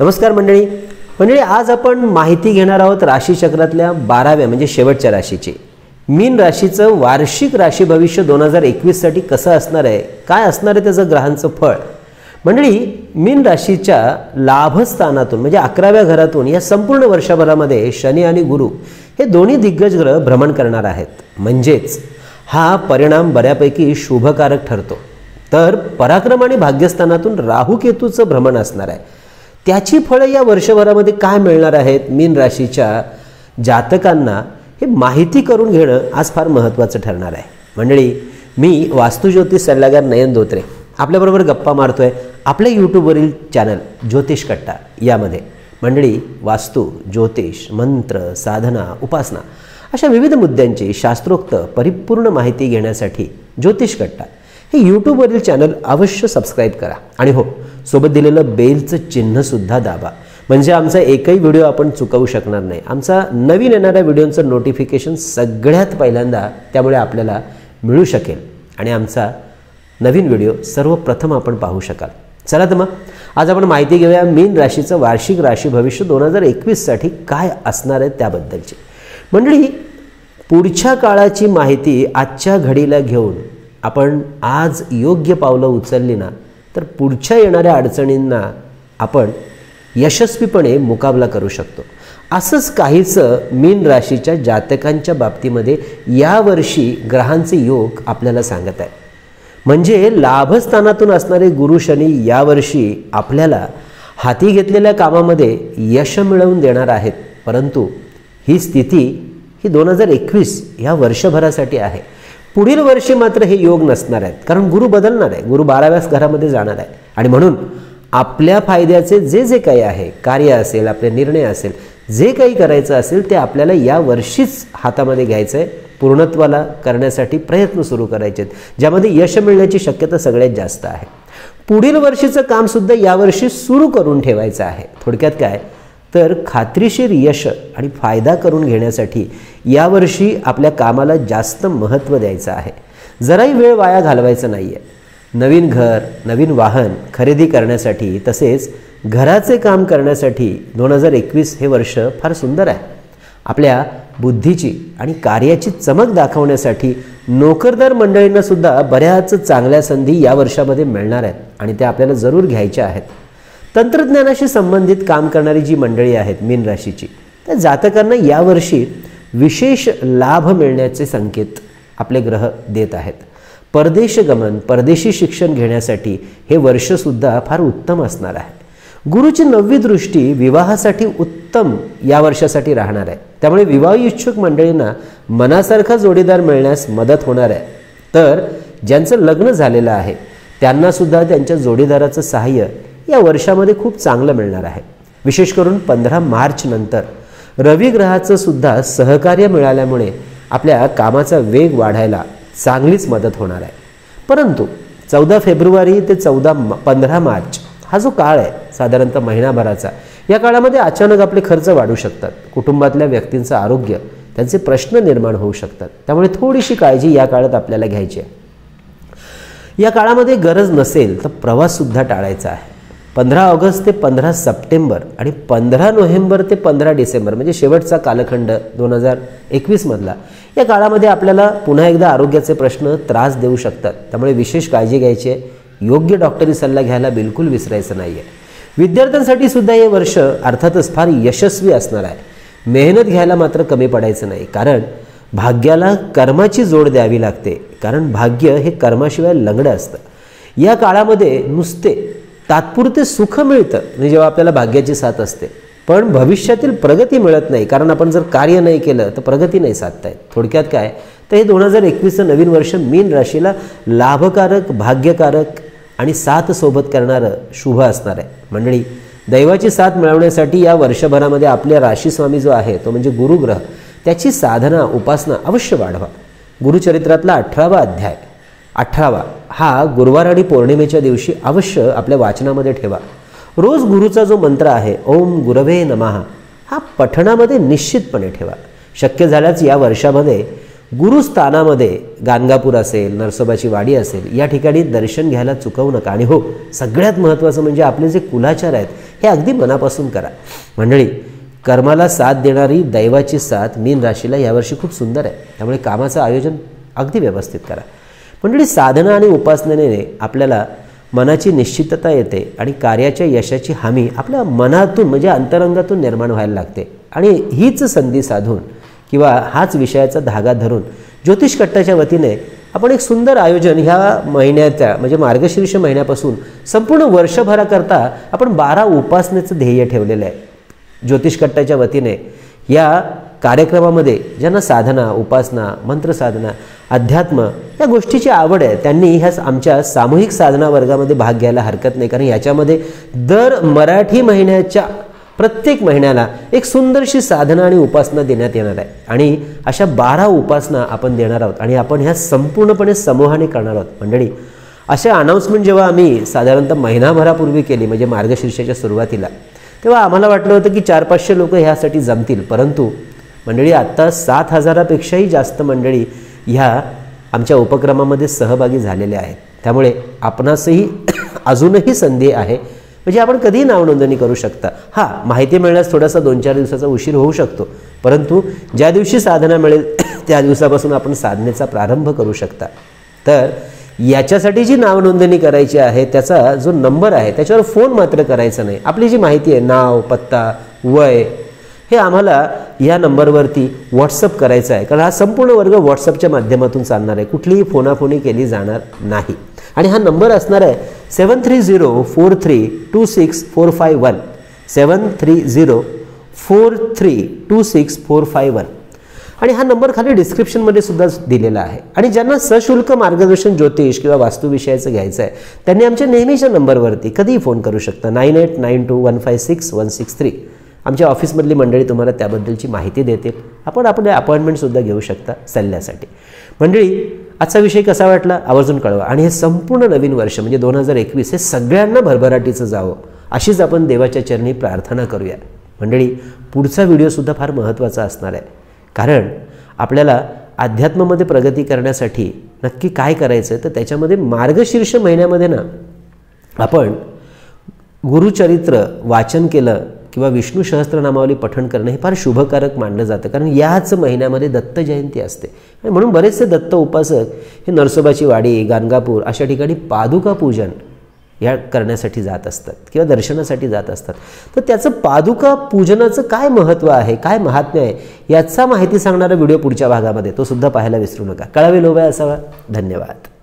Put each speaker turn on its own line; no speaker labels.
नमस्कार मंडळी. मंडळी आज आपण माहिती घेणार आहोत राशीचक्रातल्या बाराव्या म्हणजे शेवटच्या राशीची. मीन राशीचं वार्षिक राशी भविष्य दोन हजार एकवीससाठी कसं असणार आहे? काय असणार आहे त्याचं ग्रहांचं फळ? मंडळी मीन राशीच्या लाभस्थानातून म्हणजे अकराव्या घरातून या संपूर्ण वर्षभरामध्ये शनी आणि गुरु हे दोन्ही दिग्गज ग्रह भ्रमण करणार आहेत. म्हणजेच हा परिणाम बऱ्यापैकी शुभकारक ठरतो. तर पराक्रम आणि भाग्यस्थानातून राहू केतूचं भ्रमण असणार आहे. त्याची फळं या वर्षभरामध्ये काय मिळणार आहेत मीन राशीच्या जातकांना हे माहिती करून घेणं आज फार महत्त्वाचं ठरणार आहे. मंडळी मी वास्तुज्योतिष सल्लागार नयन धोत्रे. आपल्याबरोबर गप्पा मारतोय आपल्या यूट्यूबवरील चॅनल ज्योतिष कट्टा. यामध्ये मंडळी वास्तू ज्योतिष मंत्र साधना उपासना अशा विविध मुद्द्यांची शास्त्रोक्त परिपूर्ण माहिती घेण्यासाठी ज्योतिष कट्टा. हे यूट्यूबवरील चॅनल अवश्य सबस्क्राईब करा. आणि हो सोबत दिलेलं बेलचं चिन्हसुद्धा दाबा. म्हणजे आमचा एकही व्हिडिओ आपण चुकवू शकणार नाही. आमचा नवीन येणाऱ्या व्हिडिओचं नोटिफिकेशन सगळ्यात पहिल्यांदा त्यामुळे आपल्याला मिळू शकेल. आणि आमचा नवीन व्हिडिओ सर्वप्रथम आपण पाहू शकाल. चला तर मग आज आपण माहिती घेऊया मीन राशीचं वार्षिक राशी भविष्य दोन हजार एकवीससाठी काय असणार आहे त्याबद्दलची. मंडळी पुढच्या काळाची माहिती आजच्या घडीला घेऊन आपण आज योग्य पावलं उचलली ना तर पुढच्या येणाऱ्या अडचणींना आपण यशस्वीपणे मुकाबला करू शकतो. असंच काहीचं मीन राशीच्या जातकांच्या बाबतीमध्ये यावर्षी ग्रहांचे योग आपल्याला सांगत आहे म्हणजे लाभस्थानातून असणारे गुरु शनी यावर्षी आपल्याला हाती घेतलेल्या कामामध्ये यश मिळवून देणार आहेत. परंतु ही स्थिती ही दोन हजार एकवीस ह्या वर्षभरासाठी आहे. पुढील वर्षी मात्र हे योग नसणार आहेत. कारण गुरु बदलणार आहे. गुरु बाराव्याच घरामध्ये जाणार आहे. आणि म्हणून आपल्या फायद्याचे जे जे काही आहे कार्य असेल आपले निर्णय असेल जे काही करायचं असेल ते आपल्याला या वर्षीच हातामध्ये घ्यायचं आहे पूर्णत्वाला करण्यासाठी प्रयत्न सुरू करायचे आहेत. ज्यामध्ये यश मिळण्याची शक्यता सगळ्यात जास्त आहे. पुढील वर्षीचं कामसुद्धा यावर्षी सुरू करून ठेवायचं आहे. थोडक्यात काय? तर खात्रीशीर यश आणि फायदा करून घेण्यासाठी यावर्षी आपल्या कामाला जास्त महत्त्व द्यायचं आहे. जराही वेळ वाया घालवायचा नाही आहे नवीन घर नवीन वाहन खरेदी करण्यासाठी तसेच घराचे काम करण्यासाठी दोन हजार एकवीस हे वर्ष फार सुंदर आहे. आपल्या बुद्धीची आणि कार्याची चमक दाखवण्यासाठी नोकरदार मंडळींनासुद्धा बऱ्याच चांगल्या संधी या वर्षामध्ये मिळणार आहेत आणि त्या आपल्याला जरूर घ्यायच्या आहेत. तंत्रज्ञानाशी संबंधित काम करणारी जी मंडळी आहेत मीन राशीची त्या जातकांना यावर्षी विशेष लाभ मिळण्याचे संकेत आपले ग्रह देत आहेत. परदेश गमन परदेशी शिक्षण घेण्यासाठी हे वर्षसुद्धा फार उत्तम असणार आहे. गुरुची नववी दृष्टी विवाहासाठी उत्तम या वर्षासाठी राहणार आहे. त्यामुळे विवाह इच्छुक मंडळींना मनासारखा जोडीदार मिळण्यास मदत होणार आहे. तर ज्यांचं लग्न झालेलं आहे त्यांनासुद्धा त्यांच्या जोडीदाराचं सहाय्य या वर्षामध्ये खूप चांगलं मिळणार आहे. विशेष करून पंधरा मार्च नंतर. रवी ग्रहाचं सुद्धा सहकार्य मिळाल्यामुळे आपल्या कामाचा वेग वाढायला चांगलीच मदत होणार आहे. परंतु चौदा फेब्रुवारी ते चौदा पंधरा मार्च हा जो काळ आहे साधारणतः महिनाभराचा या काळामध्ये अचानक आपले खर्च वाढू शकतात. कुटुंबातल्या व्यक्तींचं आरोग्य त्यांचे प्रश्न निर्माण होऊ शकतात. त्यामुळे थोडीशी काळजी या काळात आपल्याला घ्यायची आहे. या काळामध्ये गरज नसेल तर प्रवाससुद्धा टाळायचा आहे. पंधरा ऑगस्ट ते पंधरा सप्टेंबर आणि पंधरा नोव्हेंबर ते पंधरा डिसेंबर म्हणजे शेवटचा कालखंड दोन हजार एकवीसमधला या काळामध्ये आपल्याला पुन्हा एकदा आरोग्याचे प्रश्न त्रास देऊ शकतात. त्यामुळे विशेष काळजी घ्यायची आहे. योग्य डॉक्टरी सल्ला घ्यायला बिलकुल विसरायचं नाही आहे विद्यार्थ्यांसाठी सुद्धा हे वर्ष अर्थातच फार यशस्वी असणार आहे. मेहनत घ्यायला मात्र कमी पडायचं नाही कारण भाग्याला कर्माची जोड द्यावी लागते कारण भाग्य हे कर्माशिवाय लंगडं असतं. या काळामध्ये नुसते तात्पुरते सुख मिळतं. म्हणजे जेव्हा आपल्याला भाग्याची साथ असते. पण भविष्यातील प्रगती मिळत नाही. कारण आपण जर कार्य नाही केलं तर प्रगती नाही साधता येत. थोडक्यात काय? तर हे दोन हजार एकवीसचं नवीन वर्ष मीन राशीला लाभकारक भाग्यकारक आणि साथ सोबत करणारं शुभ असणार आहे. मंडळी दैवाची साथ मिळवण्यासाठी या वर्षभरामध्ये आपल्या राशीस्वामी जो आहे तो म्हणजे गुरुग्रह. त्याची साधना उपासना अवश्य वाढवा. गुरुचरित्रातला अठरावा अध्याय. अठरावा. हा गुरुवार आणि पौर्णिमेच्या दिवशी अवश्य आपल्या वाचनामध्ये ठेवा. रोज गुरुचा जो मंत्र आहे ओम गुरवे नमहा हा पठणामध्ये निश्चितपणे ठेवा. शक्य झाल्यास या वर्षामध्ये गुरुस्थानामध्ये गाणगापूर असेल नरसोबाची वाडी असेल या ठिकाणी दर्शन घ्यायला चुकवू नका. आणि हो सगळ्यात महत्त्वाचं म्हणजे आपले जे कुलाचार आहेत हे अगदी मनापासून करा. मंडळी कर्माला साथ देणारी दैवाची साथ मीन राशीला यावर्षी खूप सुंदर आहे. त्यामुळे कामाचं आयोजन अगदी व्यवस्थित करा. मंडळी साधना आणि उपासनेने आपल्याला मनाची निश्चितता येते आणि कार्याच्या यशाची हमी आपल्या मनातून म्हणजे अंतरंगातून निर्माण व्हायला लागते. आणि हीच संधी साधून किंवा हाच विषयाचा धागा धरून ज्योतिष कट्टाच्या वतीने आपण एक सुंदर आयोजन ह्या महिन्याच्या म्हणजे मार्गशीर्ष महिन्यापासून संपूर्ण वर्षभराकरता आपण बारा उपासनेचं ध्येय ठेवलेलं आहे. ज्योतिष कट्टाच्या वतीने या कार्यक्रमामध्ये ज्यांना साधना उपासना मंत्रसाधना अध्यात्म या गोष्टीची आवड आहे. त्यांनी ह्या आमच्या सामूहिक साधना वर्गामध्ये भाग घ्यायला हरकत नाही. कारण याच्यामध्ये दर मराठी महिन्याच्या प्रत्येक महिन्याला एक सुंदरशी साधना आणि उपासना देण्यात येणार आहे. आणि अशा बारा उपासना आपण देणार आहोत आणि आपण ह्या संपूर्णपणे समूहाने करणार आहोत. मंडळी अशा अनाऊन्समेंट जेव्हा आम्ही साधारणतः महिनाभरापूर्वी केली म्हणजे मार्गशीर्षाच्या सुरुवातीला तेव्हा आम्हाला वाटलं होतं की चार पाचशे लोक ह्यासाठी जमतील. परंतु मंडळी आत्ता सात हजारापेक्षाही जास्त मंडळी ह्या आमच्या उपक्रमामध्ये सहभागी झालेल्या आहेत. त्यामुळे आपणासही अजूनही संधी आहे. म्हणजे आपण कधीही नावनोंदणी करू शकता. हां माहिती मिळण्यास थोडासा दोन चार दिवसाचा उशीर होऊ शकतो. परंतु ज्या दिवशी साधना मिळेल त्या दिवसापासून आपण साधनेचा प्रारंभ करू शकता. तर याच्यासाठी जी नावनोंदणी करायची आहे त्याचा जो नंबर आहे त्याच्यावर फोन मात्र करायचा नाही. आपली जी माहिती आहे नाव पत्ता वय हे आम्हाला या नंबरवरती व्हॉट्सअप करायचं आहे. कारण हा संपूर्ण वर्ग व्हॉट्सअपच्या माध्यमातून चालणार आहे. कुठलीही फोनाफोनी केली जाणार नाही. आणि हा नंबर असणार आहे seven three zero four three two six four five one seven three zero four three two six four five one आणि हा नंबर खाली डिस्क्रिप्शनमध्ये सुद्धा दिलेला आहे. आणि ज्यांना सशुल्क मार्गदर्शन ज्योतिष किंवा वास्तुविषयाचं घ्यायचं आहे त्यांनी आमच्या नेहमीच्या नंबरवरती कधीही फोन करू शकता. Nine eight nine two one five six one six three. आमच्या ऑफिसमधली मंडळी तुम्हाला त्याबद्दलची माहिती देते. आपण आपले अपॉइंटमेंटसुद्धा घेऊ शकता सल्ल्यासाठी. मंडळी आजचा विषय कसा वाटला? आवर्जून कळवा. आणि हे संपूर्ण नवीन वर्ष म्हणजे दोन हजार एकवीस हे सगळ्यांना भरभराटीचं जावं. अशीच आपण देवाच्या चरणी प्रार्थना करूया. मंडळी पुढचा व्हिडिओसुद्धा फार महत्त्वाचा असणार आहे. कारण आपल्याला अध्यात्मामध्ये प्रगती करण्यासाठी नक्की काय करायचं तर त्याच्यामध्ये मार्गशीर्ष महिन्यामध्ये ना आपण गुरुचरित्र वाचन केलं किंवा विष्णू सहस्त्रनामावली पठण करणं हे फार शुभकारक मानलं जातं. कारण याच महिन्यामध्ये दत्त जयंती असते. आणि म्हणून बरेचसे दत्त उपासक हे नरसोबाची वाडी गाणगापूर अशा ठिकाणी पादुका पूजन या करण्यासाठी जात असतात किंवा दर्शनासाठी जात असतात. तर त्याचं पादुका पूजनाचं काय महत्त्व आहे? काय महात्म्य आहे? याचा माहिती सांगणारा व्हिडिओ पुढच्या भागामध्ये. तो सुद्धा पाहायला विसरू नका. कळावे लोभय असावा. धन्यवाद.